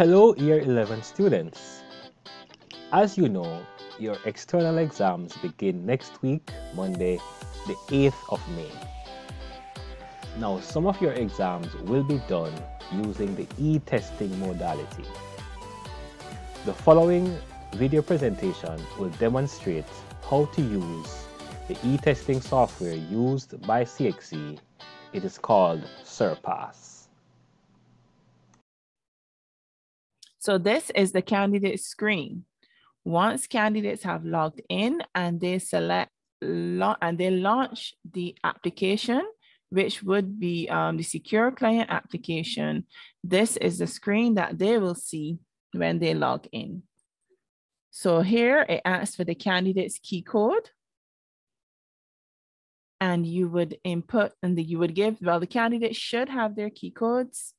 Hello, Year 11 students. As you know, your external exams begin next week, Monday, the 8th of May. Now, some of your exams will be done using the e-testing modality. The following video presentation will demonstrate how to use the e-testing software used by CXC. It is called Surpass. So this is the candidate screen. Once candidates have logged in and they select and they launch the application, which would be um, the secure client application, this is the screen that they will see when they log in. So here it asks for the candidate's key code. And you would input and the, you would give, well, the candidate should have their key codes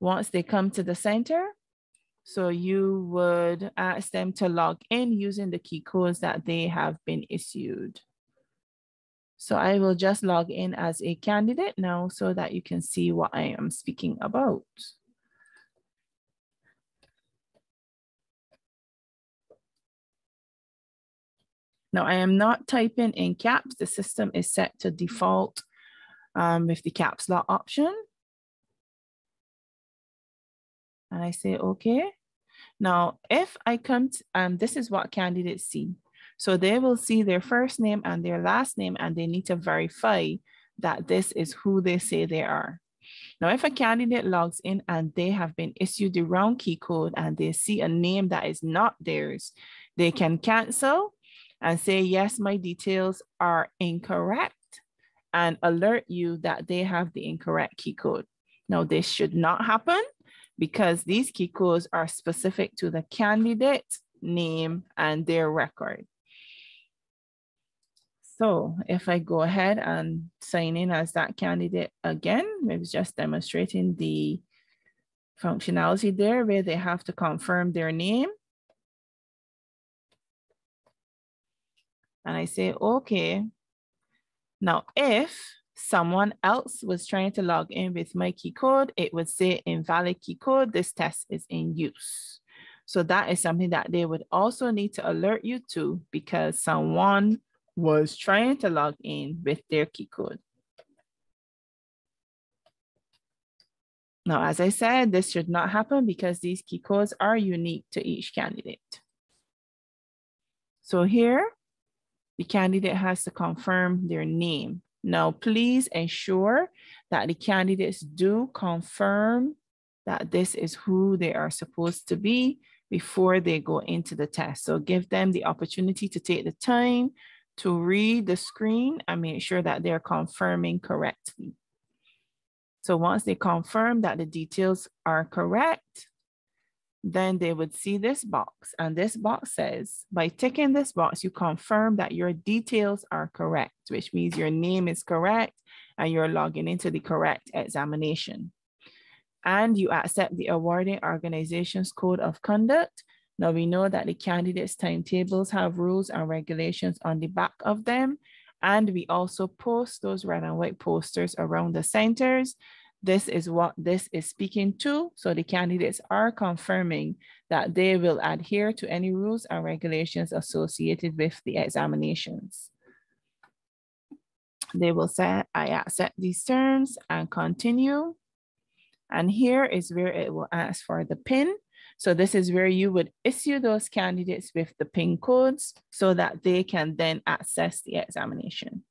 once they come to the center. So you would ask them to log in using the key codes that they have been issued. So I will just log in as a candidate now so that you can see what I am speaking about. Now I am not typing in caps. The system is set to default um, with the caps lock option. And I say, okay. Now, if I come, to, um, this is what candidates see. So they will see their first name and their last name, and they need to verify that this is who they say they are. Now, if a candidate logs in and they have been issued the wrong key code and they see a name that is not theirs, they can cancel and say, yes, my details are incorrect and alert you that they have the incorrect key code. Now, this should not happen because these key codes are specific to the candidate name and their record. So if I go ahead and sign in as that candidate again, maybe just demonstrating the functionality there where they have to confirm their name and I say, okay. Now, if someone else was trying to log in with my key code, it would say invalid key code, this test is in use. So that is something that they would also need to alert you to because someone was trying to log in with their key code. Now, as I said, this should not happen because these key codes are unique to each candidate. So here, the candidate has to confirm their name. Now, please ensure that the candidates do confirm that this is who they are supposed to be before they go into the test. So give them the opportunity to take the time to read the screen and make sure that they're confirming correctly. So once they confirm that the details are correct, then they would see this box. And this box says, by ticking this box, you confirm that your details are correct, which means your name is correct and you're logging into the correct examination. And you accept the awarding organization's code of conduct. Now we know that the candidates' timetables have rules and regulations on the back of them. And we also post those red and white posters around the centers this is what this is speaking to. So the candidates are confirming that they will adhere to any rules and regulations associated with the examinations. They will say, I accept these terms and continue. And here is where it will ask for the PIN. So this is where you would issue those candidates with the PIN codes so that they can then access the examination.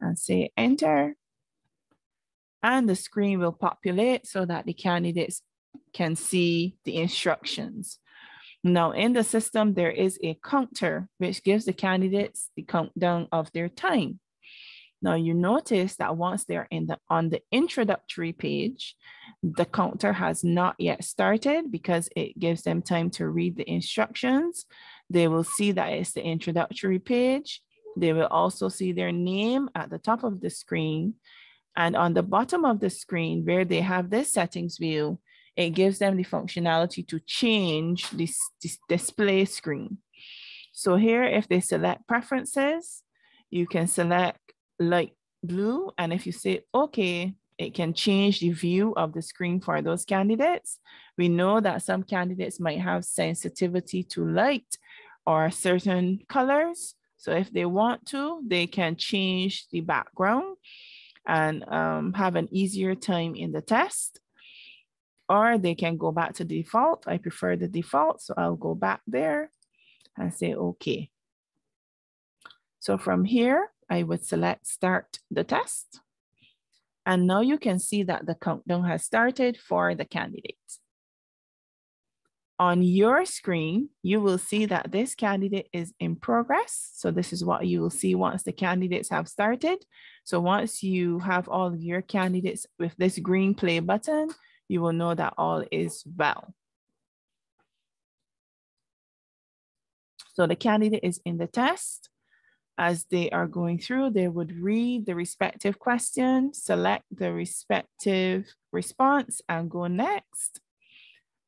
And say enter. And the screen will populate so that the candidates can see the instructions. Now in the system, there is a counter which gives the candidates the countdown of their time. Now you notice that once they're in the on the introductory page, the counter has not yet started because it gives them time to read the instructions. They will see that it's the introductory page. They will also see their name at the top of the screen. And on the bottom of the screen where they have this settings view, it gives them the functionality to change this, this display screen. So here, if they select preferences, you can select light blue. And if you say, okay, it can change the view of the screen for those candidates. We know that some candidates might have sensitivity to light or certain colors. So if they want to, they can change the background and um, have an easier time in the test. Or they can go back to default. I prefer the default, so I'll go back there and say, okay. So from here, I would select start the test. And now you can see that the countdown has started for the candidate. On your screen, you will see that this candidate is in progress. So this is what you will see once the candidates have started. So once you have all of your candidates with this green play button, you will know that all is well. So the candidate is in the test. As they are going through, they would read the respective question, select the respective response and go next.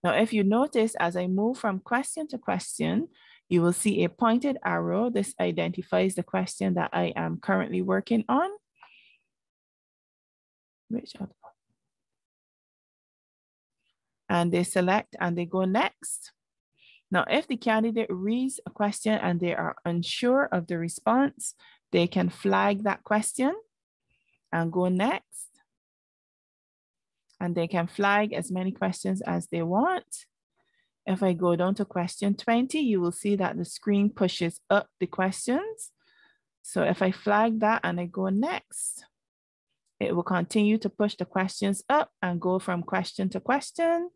Now, if you notice, as I move from question to question, you will see a pointed arrow. This identifies the question that I am currently working on. Which other? And they select and they go next. Now, if the candidate reads a question and they are unsure of the response, they can flag that question and go next and they can flag as many questions as they want. If I go down to question 20, you will see that the screen pushes up the questions. So if I flag that and I go next, it will continue to push the questions up and go from question to question.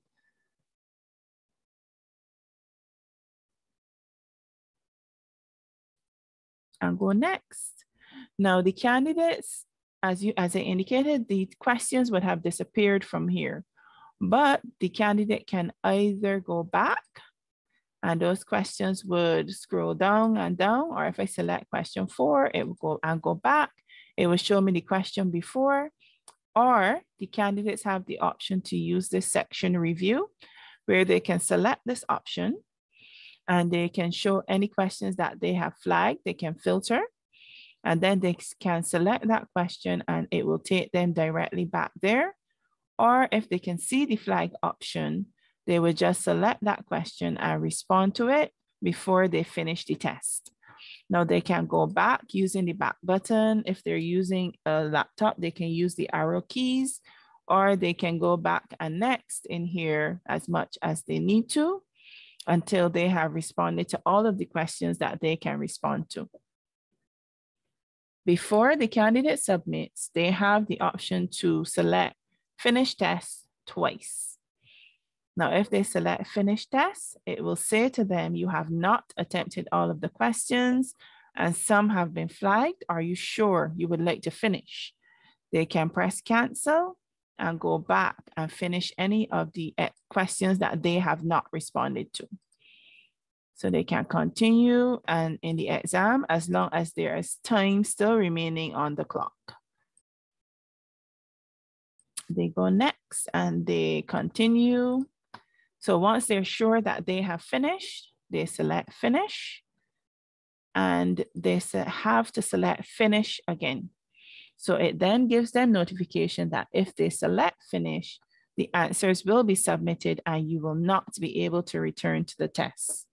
And go next. Now the candidates as you as I indicated, the questions would have disappeared from here, but the candidate can either go back and those questions would scroll down and down, or if I select question four, it will go and go back. It will show me the question before, or the candidates have the option to use this section review where they can select this option and they can show any questions that they have flagged, they can filter and then they can select that question and it will take them directly back there. Or if they can see the flag option, they will just select that question and respond to it before they finish the test. Now they can go back using the back button. If they're using a laptop, they can use the arrow keys or they can go back and next in here as much as they need to until they have responded to all of the questions that they can respond to. Before the candidate submits, they have the option to select finish test twice. Now, if they select finish test, it will say to them, you have not attempted all of the questions and some have been flagged. Are you sure you would like to finish? They can press cancel and go back and finish any of the eh, questions that they have not responded to. So they can continue and in the exam as long as there is time still remaining on the clock. They go next and they continue. So once they're sure that they have finished, they select finish and they have to select finish again. So it then gives them notification that if they select finish, the answers will be submitted and you will not be able to return to the test.